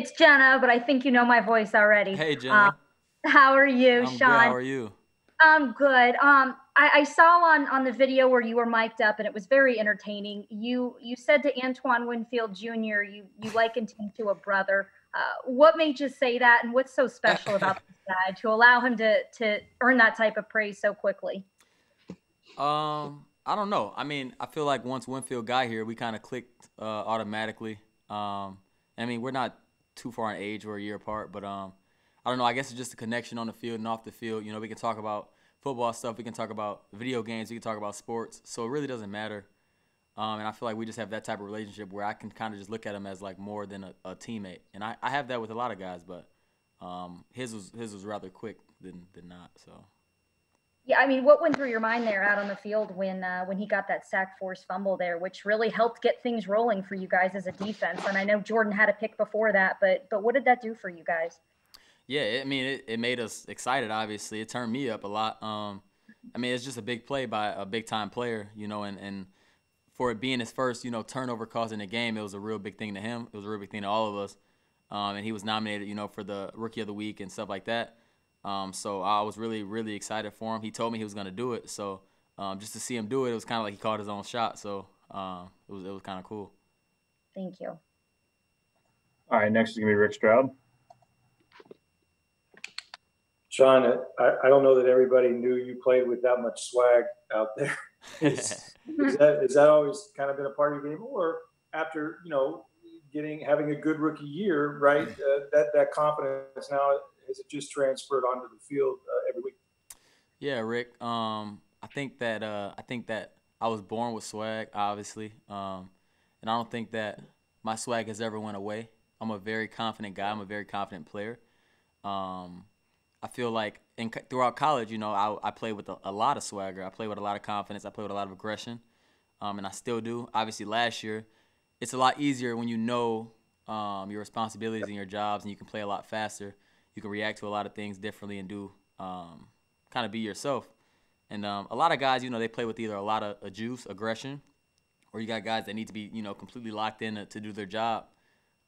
It's Jenna, but I think you know my voice already. Hey, Jenna. Um, how are you, I'm Sean? good. How are you? I'm good. Um, I, I saw on on the video where you were mic'd up, and it was very entertaining. You you said to Antoine Winfield Jr. you you likened him to a brother. Uh, what made you say that, and what's so special about this guy to allow him to to earn that type of praise so quickly? Um, I don't know. I mean, I feel like once Winfield got here, we kind of clicked uh, automatically. Um, I mean, we're not too far in age; we're a year apart, but um, I don't know. I guess it's just a connection on the field and off the field. You know, we can talk about football stuff, we can talk about video games, we can talk about sports. So it really doesn't matter. Um, and I feel like we just have that type of relationship where I can kind of just look at him as like more than a, a teammate. And I, I have that with a lot of guys, but um, his was his was rather quick than than not. So. Yeah, I mean, what went through your mind there out on the field when uh, when he got that sack force fumble there, which really helped get things rolling for you guys as a defense? And I know Jordan had a pick before that, but but what did that do for you guys? Yeah, I mean, it, it made us excited. Obviously, it turned me up a lot. Um, I mean, it's just a big play by a big time player, you know, and and for it being his first, you know, turnover causing the game, it was a real big thing to him. It was a real big thing to all of us. Um, and he was nominated, you know, for the Rookie of the Week and stuff like that. Um, so I was really, really excited for him. He told me he was going to do it. So um, just to see him do it, it was kind of like he caught his own shot. So um, it was it was kind of cool. Thank you. All right, next is gonna be Rick Stroud. Sean, I, I don't know that everybody knew you played with that much swag out there. Is, is that is that always kind of been a part of your game, or after you know getting having a good rookie year, right? Uh, that that confidence now has it just transferred onto the field uh, every week? Yeah, Rick. Um, I think that uh, I think that I was born with swag, obviously, um, and I don't think that my swag has ever went away. I'm a very confident guy. I'm a very confident player. Um, I feel like in, throughout college, you know, I, I played with a, a, lot of swagger. I played with a lot of confidence. I played with a lot of aggression, um, and I still do. Obviously, last year, it's a lot easier when you know um, your responsibilities and your jobs, and you can play a lot faster. You can react to a lot of things differently and do um, kind of be yourself. And um, a lot of guys, you know, they play with either a lot of uh, juice, aggression, or you got guys that need to be, you know, completely locked in to, to do their job.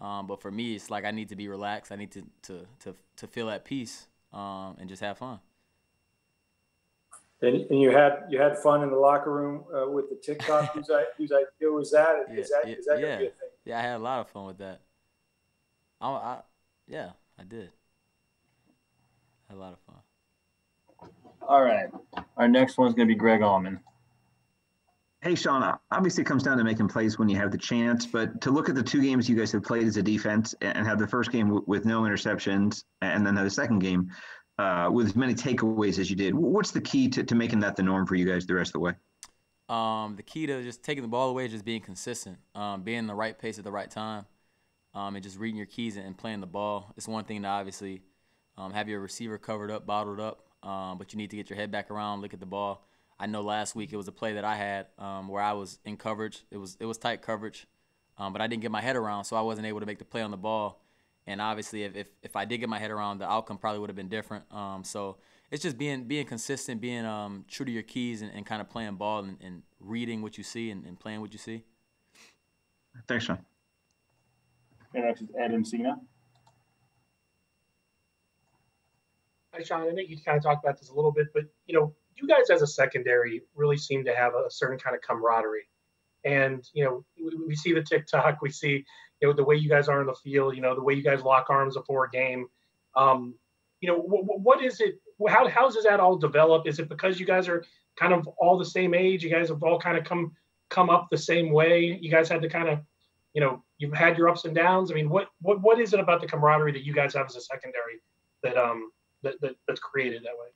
Um, but for me, it's like I need to be relaxed. I need to to to, to feel at peace um, and just have fun. And, and, you had you had fun in the locker room uh, with the TikTok. whose, whose idea was that? Is yeah, that is that yeah, be a thing? Yeah, I had a lot of fun with that. I, I yeah, I did. I had a lot of fun. All right, our next one's gonna be Greg Auman. Hey, Sean, obviously it comes down to making plays when you have the chance, but to look at the two games you guys have played as a defense and have the first game w- with no interceptions and then the second game uh, with as many takeaways as you did, what's the key to, to making that the norm for you guys the rest of the way? Um, the key to just taking the ball away is just being consistent, um, being in the right pace at the right time, um, and just reading your keys and playing the ball. It's one thing to obviously um, have your receiver covered up, bottled up, um, but you need to get your head back around, look at the ball I know last week it was a play that I had um, where I was in coverage. It was it was tight coverage, um, but I didn't get my head around, so I wasn't able to make the play on the ball. And obviously, if if, if I did get my head around, the outcome probably would have been different. Um, so it's just being being consistent, being um, true to your keys, and, and kind of playing ball and, and reading what you see and, and, playing what you see. Thanks, Sean. And next is Ed Sean. I know you kind of talked about this a little bit, but you know, you guys as a secondary really seem to have a certain kind of camaraderie. And, you know, we, we, see the TikTok, we see, you know, the way you guys are in the field, you know, the way you guys lock arms before a game. Um, you know, w- what is it? How, how does that all develop? Is it because you guys are kind of all the same age? You guys have all kind of come, come up the same way. You guys had to kind of, you know, you've had your ups and downs. I mean, what, what, what is it about the camaraderie that you guys have as a secondary that, um, that, that that's created that way?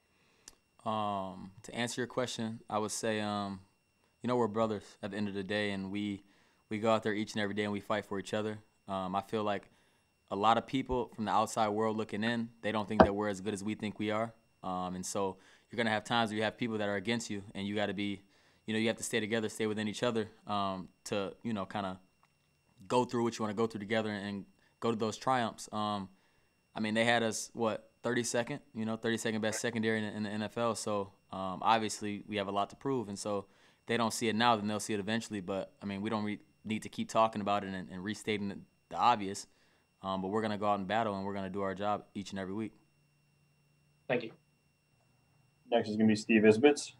Um, to answer your question, I would say, um, you know, we're brothers at the end of the day, and we we go out there each and every day and we fight for each other. Um, I feel like a lot of people from the outside world looking in, they don't think that we're as good as we think we are. Um, and so you're gonna have times where you have people that are against you, and you got to be, you know, you have to stay together, stay within each other um, to, you know, kind of go through what you want to go through together and go to those triumphs. Um, I mean, they had us what 32nd, you know, 32nd best secondary in, in the NFL. So um, obviously we have a lot to prove, and so they don't see it now, then they'll see it eventually. But I mean, we don't re- need to keep talking about it and, and restating the, the obvious. Um, but we're gonna go out and battle, and we're gonna do our job each and every week. Thank you. Next is going to be Steve Isbitz.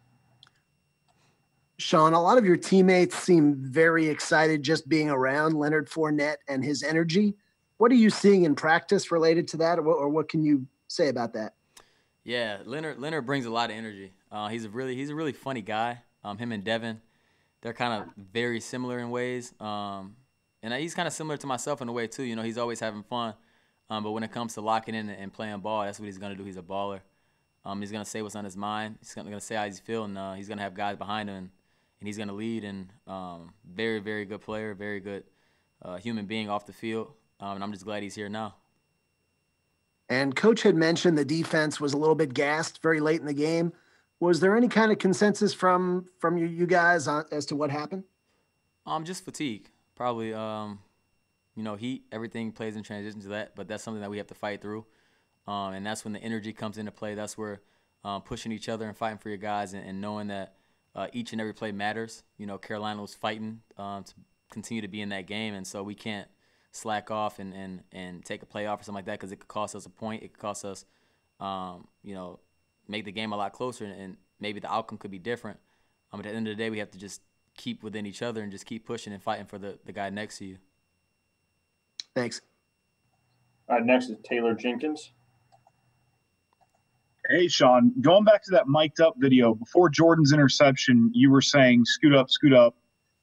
Sean, a lot of your teammates seem very excited just being around Leonard Fournette and his energy. What are you seeing in practice related to that, or what, or what can you say about that? Yeah, Leonard Leonard brings a lot of energy. Uh, he's a really he's a really funny guy. Um, him and Devin, they're kind of very similar in ways. Um, and he's kind of similar to myself in a way too. You know, he's always having fun. Um, but when it comes to locking in and playing ball, that's what he's gonna do. He's a baller. Um, he's gonna say what's on his mind. He's gonna, say how he's feeling. Uh, he's gonna have guys behind him, and, and he's gonna lead. And um, very, very good player, very good uh, human being off the field. Um, and I'm just glad he's here now. And coach had mentioned the defense was a little bit gassed very late in the game. Was there any kind of consensus from from you, you guys on, as to what happened? Um, just fatigue, probably. Um, you know, heat. Everything plays in transition to that, but that's something that we have to fight through. Um, and that's when the energy comes into play. That's where um, pushing each other and fighting for your guys and, and knowing that uh, each and every play matters. You know, Carolina was fighting um, to continue to be in that game, and so we can't slack off and, and, and take a play off or something like that because it could cost us a point. It could cost us, um, you know, make the game a lot closer, and, and maybe the outcome could be different. Um, but at the end of the day, we have to just keep within each other and just keep pushing and fighting for the, the guy next to you. Thanks. All right, next is Taylor Jenkins. Hey, Sean, going back to that mic'd up video, before Jordan's interception, you were saying scoot up, scoot up.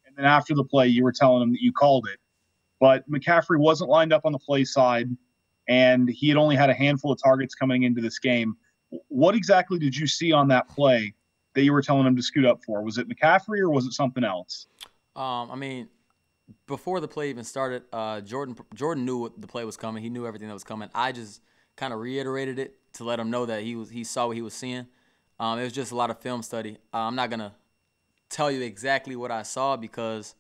And then after the play, you were telling him that you called it. But McCaffrey wasn't lined up on the play side, and he had only had a handful of targets coming into this game. What exactly did you see on that play that you were telling him to scoot up for? Was it McCaffrey or was it something else? Um, I mean, before the play even started, uh, Jordan Jordan knew what the play was coming. He knew everything that was coming. I just kind of reiterated it to let him know that he was he saw what he was seeing. Um, it was just a lot of film study. Uh, I'm not gonna tell you exactly what I saw because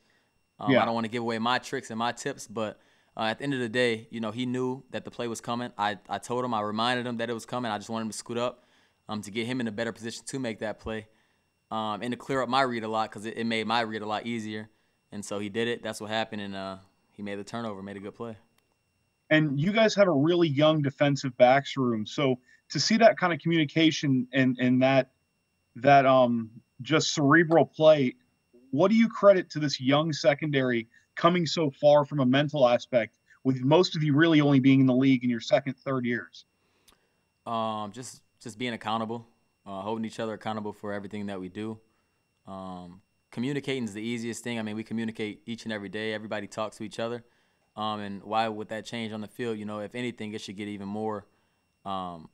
um, yeah. I don't want to give away my tricks and my tips. But uh, at the end of the day, you know, he knew that the play was coming. I, I told him, I reminded him that it was coming. I just wanted him to scoot up um, to get him in a better position to make that play um, and to clear up my read a lot because it, it, made my read a lot easier. And so he did it. That's what happened, and uh, he made the turnover, made a good play and you guys have a really young defensive backs room. So to see that kind of communication and and that that um just cerebral play, what do you credit to this young secondary coming so far from a mental aspect, with most of you really only being in the league in your second, third years? Um, just just being accountable, uh, holding each other accountable for everything that we do. Um, communicating is the easiest thing. I mean, we communicate each and every day. Everybody talks to each other. Um, and why would that change on the field? You know, if anything, it should get even more, um,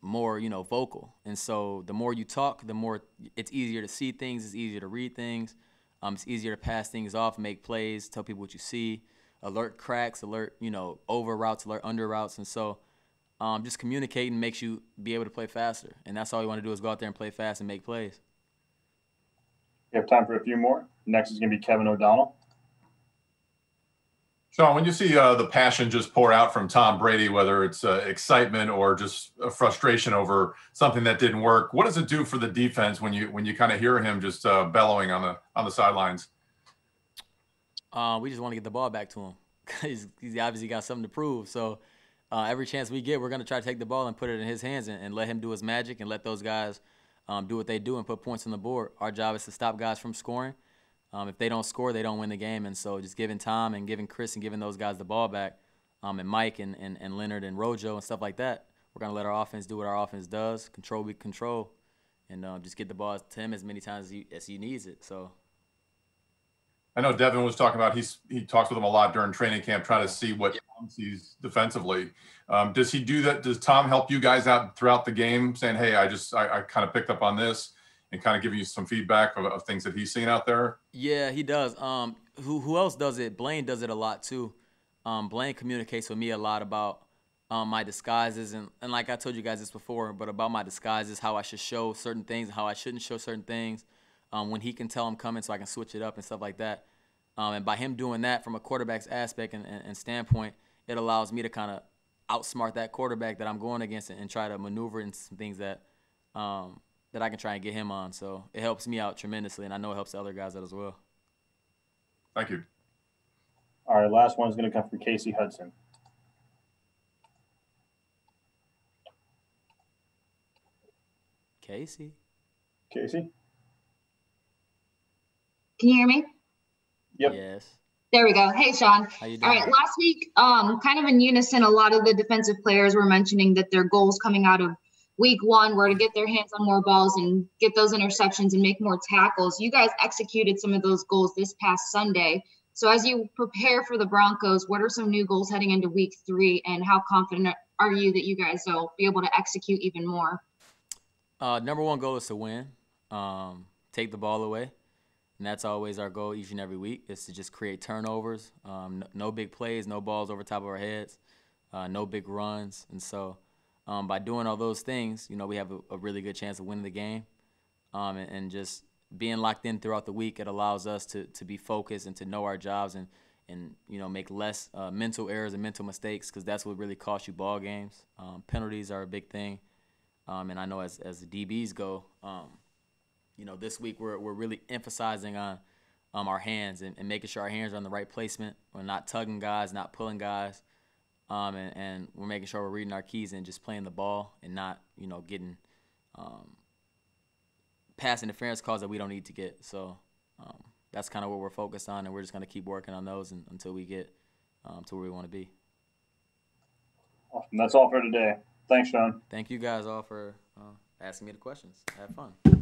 more you know, vocal. And so the more you talk, the more it's easier to see things. It's easier to read things. Um, it's easier to pass things off, make plays, tell people what you see, alert cracks, alert you know over routes, alert under routes, and so um, just communicating makes you be able to play faster. And that's all you want to do is go out there and play fast and make plays. We have time for a few more. Next is going to be Kevin O'Donnell. Sean, when you see uh, the passion just pour out from Tom Brady, whether it's uh, excitement or just frustration over something that didn't work, what does it do for the defense when you when you kind of hear him just uh, bellowing on the on the sidelines? Uh, we just want to get the ball back to him. he's, he's obviously got something to prove. So uh, every chance we get, we're going to try to take the ball and put it in his hands and, and let him do his magic and let those guys um, do what they do and put points on the board. Our job is to stop guys from scoring um, if they don't score, they don't win the game. And so just giving Tom and giving Chris and giving those guys the ball back, um, and Mike and, and, and Leonard and Rojo and stuff like that, we're going to let our offense do what our offense does, control we control, and uh, just get the ball to him as many times as he, as he needs it. So. I know Devin was talking about he's he talks with him a lot during training camp, trying to see what Tom sees defensively. Um, does he do that? Does Tom help you guys out throughout the game, saying, "Hey, I just I, I kind of picked up on this," and kind of give you some feedback of, of things that he's seen out there? Yeah, he does. Um, who who else does it? Blaine does it a lot too. Um, Blaine communicates with me a lot about um, my disguises and, and like I told you guys this before, but about my disguises, how I should show certain things, how I shouldn't show certain things. Um, when he can tell I'm coming, so I can switch it up and stuff like that. Um, and by him doing that from a quarterback's aspect and, and, and standpoint, it allows me to kind of outsmart that quarterback that I'm going against and, and try to maneuver in some things that um, that I can try and get him on. So it helps me out tremendously, and I know it helps the other guys out as well. Thank you. All right, last one is going to come from Casey Hudson. Casey. Casey. Can you hear me? Yep. Yes. There we go. Hey, Sean. All right. Last week, um, kind of in unison, a lot of the defensive players were mentioning that their goals coming out of week one were to get their hands on more balls and get those interceptions and make more tackles. You guys executed some of those goals this past Sunday. So as you prepare for the Broncos, what are some new goals heading into week three, and how confident are you that you guys will be able to execute even more? Uh, number one goal is to win. Um, take the ball away, and that's always our goal each and every week. Is to just create turnovers. Um, no, no big plays, no balls over top of our heads, uh, no big runs, and so um, by doing all those things, you know, we have a, a really good chance of winning the game. Um, and, and just being locked in throughout the week, it allows us to to be focused and to know our jobs and and you know make less uh, mental errors and mental mistakes because that's what really costs you ball games. Um, penalties are a big thing. Um, and I know as, as the DBs go, um, you know, this week we're, we're really emphasizing on um, our hands and, and making sure our hands are in the right placement. We're not tugging guys, not pulling guys. Um, and, and we're making sure we're reading our keys and just playing the ball and not, you know, getting um, pass interference calls that we don't need to get. So um, that's kind of what we're focused on, and we're just going to keep working on those and, until we get um, to where we want to be. Awesome. That's all for today. Thanks, Sean. Thank you guys all for uh, asking me the questions. Have fun.